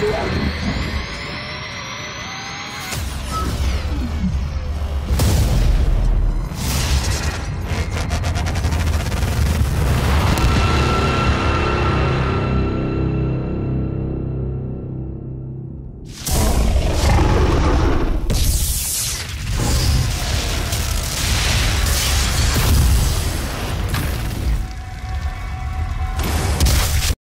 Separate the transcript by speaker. Speaker 1: Música